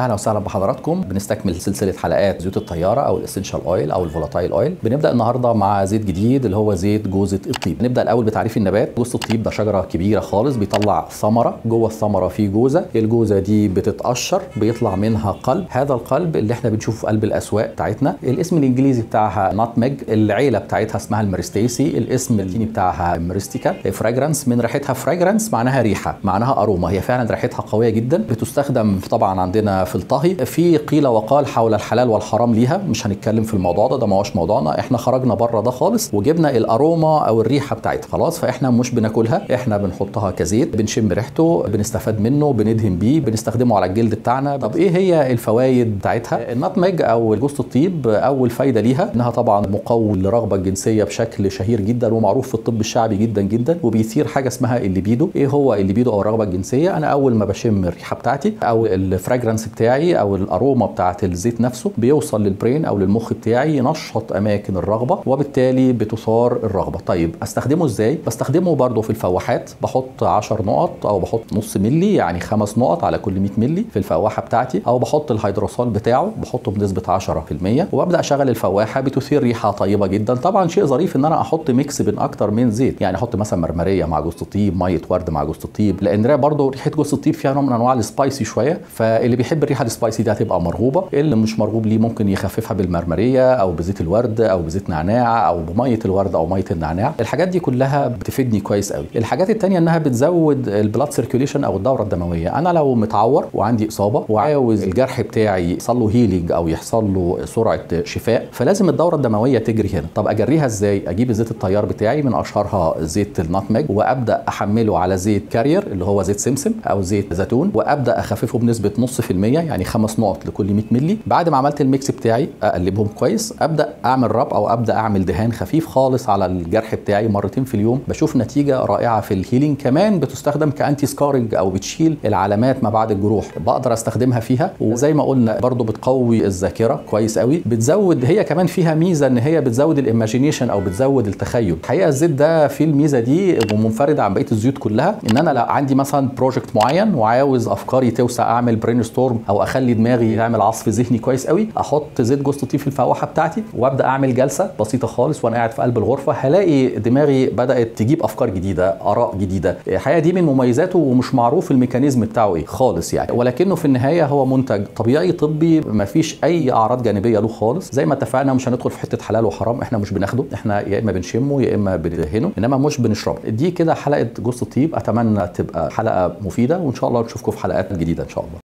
أهلا وسهلا بحضراتكم. بنستكمل سلسلة حلقات زيوت الطيارة أو ال essential oil أو ال volatile oil بنبدأ النهارده مع زيت جديد اللي هو زيت جوزة الطيب. نبدأ الأول بتعريف النبات. جوزة الطيب ده شجرة كبيرة خالص بيطلع ثمرة. جوه الثمرة في جوزة. الجوزة دي بتتقشر بيطلع منها قلب. هذا القلب اللي إحنا بنشوفه في قلب الأسواق بتاعتنا. الاسم الإنجليزي بتاعها nutmeg العيلة بتاعتها اسمها ال Myristicaceae الاسم اللاتيني بتاعها Myristica. fragrans من ريحتها fragrance معناها ريحة معناها aroma. هي فعلا ريحتها قوية جدا. بتستخدم طبعا عندنا في الطهي. في قيل وقال حول الحلال والحرام ليها. مش هنتكلم في الموضوع ده ده ما هوش موضوعنا. إحنا خرجنا بره ده خالص وجبنا ال aroma أو الريحة بتاعتها. خلاص فاحنا مش بناكلها. إحنا بنحطها كزيت بنشم ريحته بنستفاد منه بندهن بيه بنستخدمه على الجلد بتاعنا. طب إيه هي الفوائد بتاعتها؟ ال nutmeg أو جوز الطيب اول فايده ليها. إنها طبعا مقوي للرغبه الجنسيه بشكل شهير جدا ومعروف في الطب الشعبي جدا جدا وبيثير حاجة اسمها الليبيدو. إيه هو الليبيدو أو الرغبة الجنسية؟ أنا أول ما بشم الريحة بتاعتي أو ال fragrance بتاعي أو ال aroma بتاعة الزيت نفسه بيوصل لل brain أو للمخ بتاعي ينشط أماكن الرغبة وبالتالي بتثار الرغبة. طيب أستخدمه إزاي؟ بستخدمه برضه في الفواحات. بحط 10 نقط أو بحط نص ملي يعني خمس نقط على كل 100 ملي في الفواحة بتاعتي أو بحط ال hydrosol بتاعه بحطه بنسبة 10% وأبدأ أشغل الفواحة بتثير ريحة طيبة جدا. طبعا شيء ظريف إن أنا أحط mix بين أكتر من زيت يعني أحط مثلا مرمرية مع جوز الطيب مية ورد مع جوز الطيب لأن برضه ريحة جوز الطيب فيها نوع من أنواع ال spicy شوية فاللي بيحب الريحة ال spicy دي هتبقى مرغوبة. اللي مش مرغوب ليه ممكن يخففها بالمرمرية أو بزيت الورد أو بزيت نعناع أو بمية الورد أو مية النعناع؟ الحاجات دي كلها بتفيدني كويس قوي. الحاجات التانية إنها بتزود ال blood circulation أو الدورة الدموية. أنا لو متعور وعندي إصابة وعاوز الجرح بتاعي يحصل له healing أو يحصل له سرعة شفاء فلازم الدورة الدموية تجري هنا. طب أجريها إزاي؟ أجيب زيت الطيار بتاعي من أشهرها زيت ال nutmeg وأبدأ أحمله على زيت carrier اللي هو زيت سمسم أو زيت زيتون وأبدأ أخففه بنسبة نص في المية يعني خمس نقط لكل 100 ملي بعد ما عملت ال mix بتاعي أقلبهم كويس أبدأ أعمل rub أو أبدأ أعمل دهان خفيف خالص على الجرح بتاعي مرتين في اليوم. بشوف نتيجة رائعة في ال healing كمان بتستخدم ك anti scarring أو بتشيل العلامات ما بعد الجروح. بقدر أستخدمها فيها. وزي ما قلنا برضو بتقوي الذاكرة كويس قوي. بتزود هي كمان فيها ميزة إن هي بتزود ال imagination أو بتزود التخيل. الحقيقة الزيت ده فيه الميزة دي ومنفرده عن بقية الزيوت كلها إن أنا لو عندي مثلا project معين وعاوز أفكاري توسع أعمل brain storm أو اخلي دماغي تعمل عصف ذهني كويس قوي أحط زيت جوز الطيب في الفواحه بتاعتي وابدا اعمل جلسه بسيطه خالص وأنا قاعد في قلب الغرفه هلاقي دماغي بدات تجيب افكار جديده اراء جديده. الحقيقة دي من مميزاته ومش معروف الميكانيزم بتاعه إيه خالص يعني. ولكنه في النهايه هو منتج طبيعي طبي ما فيش اي اعراض جانبيه له خالص. زي ما اتفقنا مش هندخل في حتة حلال وحرام إحنا مش بناخده إحنا يا اما بنشمه يا اما بندهنه انما مش بنشربه. دي كده حلقه جوز الطيب اتمنى تبقى حلقه مفيده وان شاء الله نشوفكم في حلقات جديده إن شاء الله.